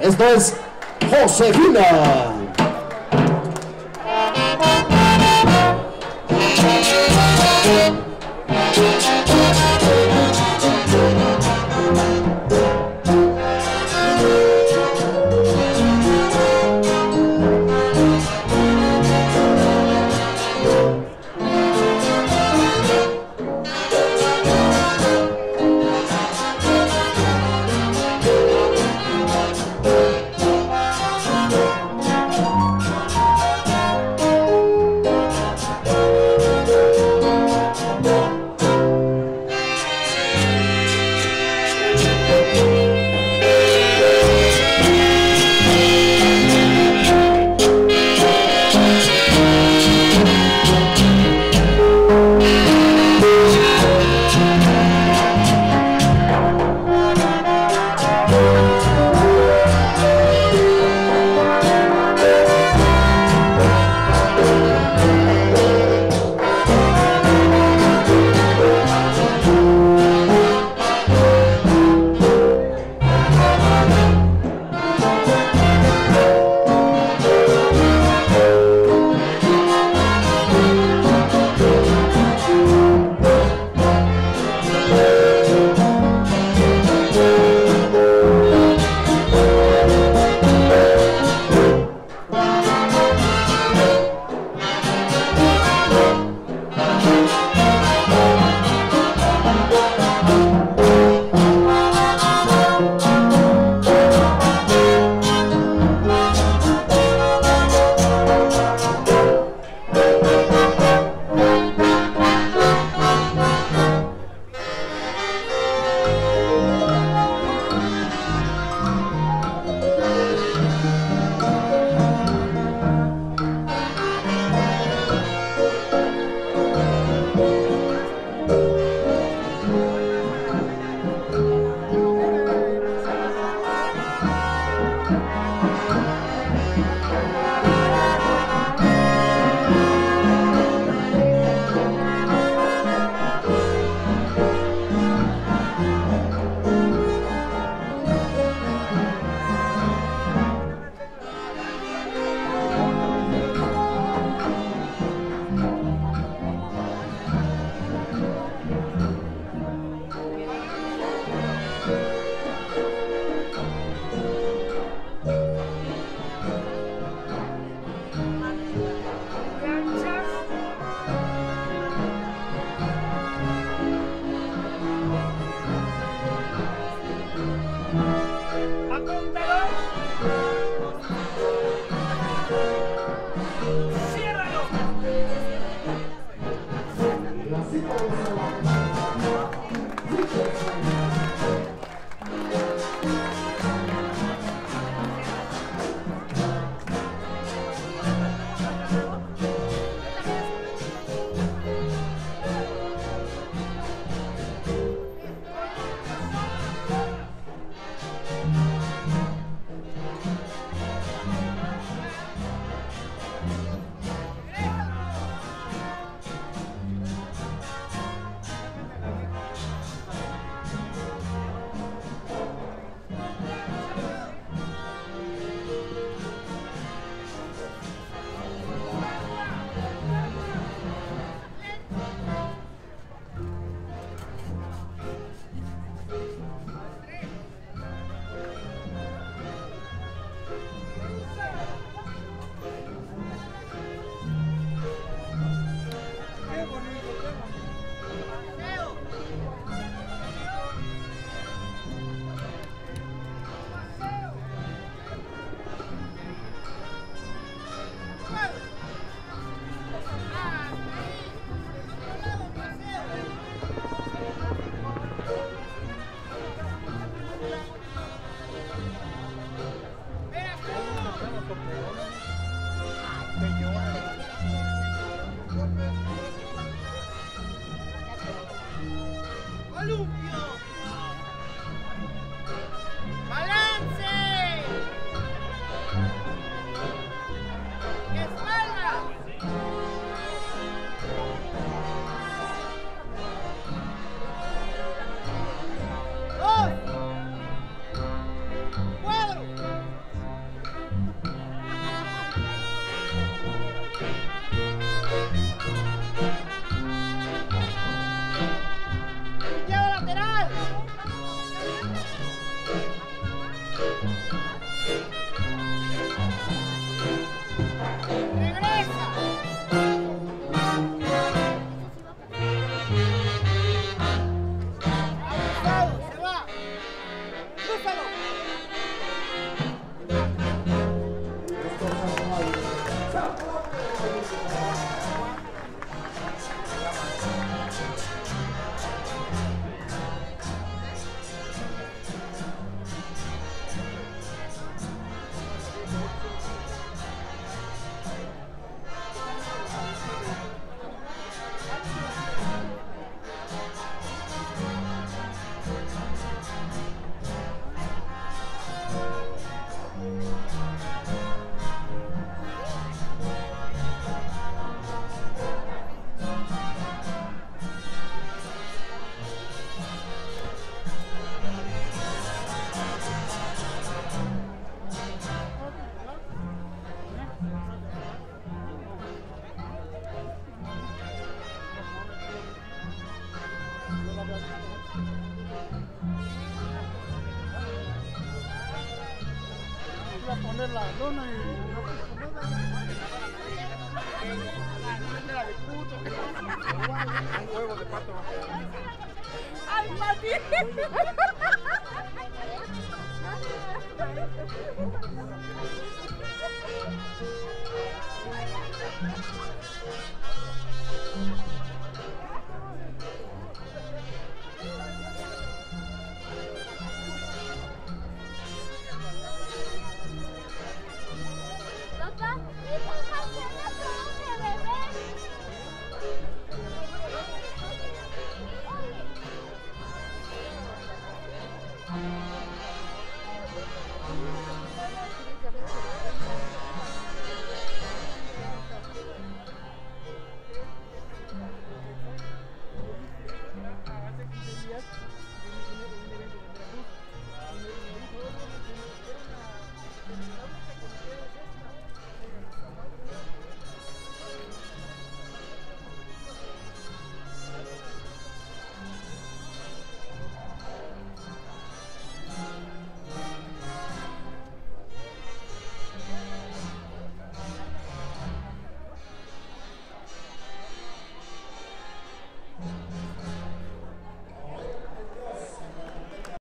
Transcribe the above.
Esto es Josefina. Văn Hưng ra bước poner la lona y no de puto. Un huevo de pato. ¡Ay, Mati!